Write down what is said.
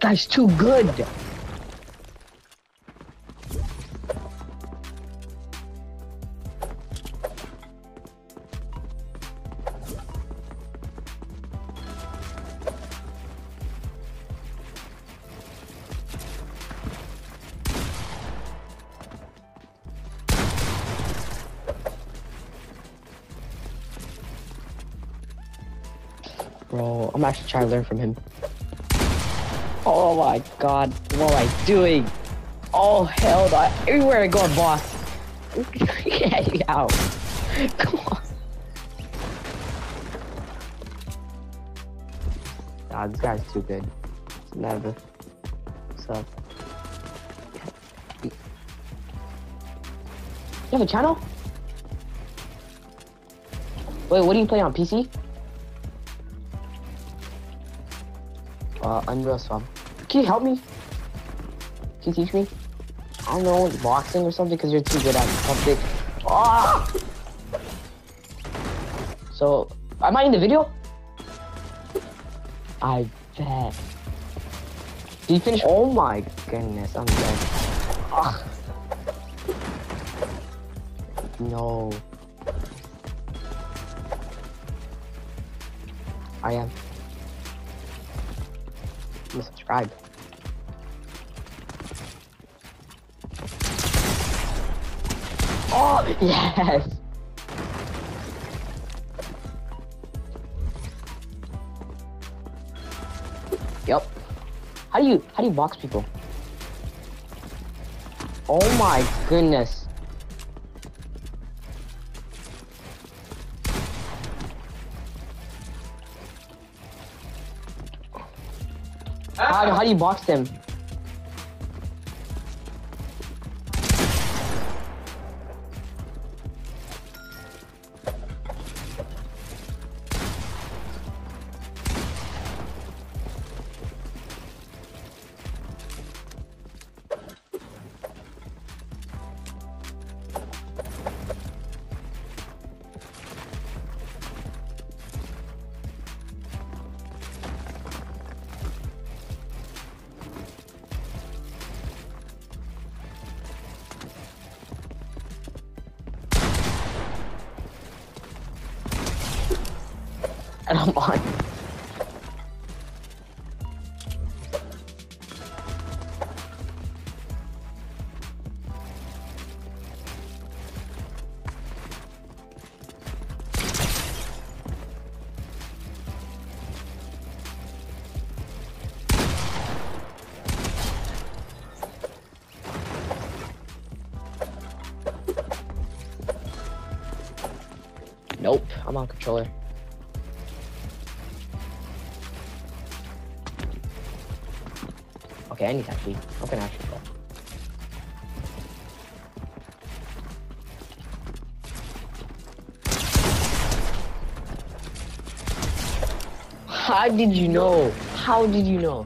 guy's too good. Bro, I'm actually trying to learn from him. Oh my god, what am I doing? Oh hell no, everywhere I go boss. Get out. Come on. Nah, this guy's too good. Never. What's up? You have a channel? Wait, what do you play on PC? Uh, Unreal Swap. Can you help me? Can you teach me? I don't know, boxing or something, because you're too good at something. Ah! So, am I in the video? I bet. Did you finish? Oh my goodness, I'm dead. Ah. No. I am. I'm subscribe. Oh yes. Yep. How do you how do you box people? Oh my goodness. How, how do you box them? And I'm on. Nope, I'm on controller. Okay, I need. I'm gonna actually go. How did you know? How did you know?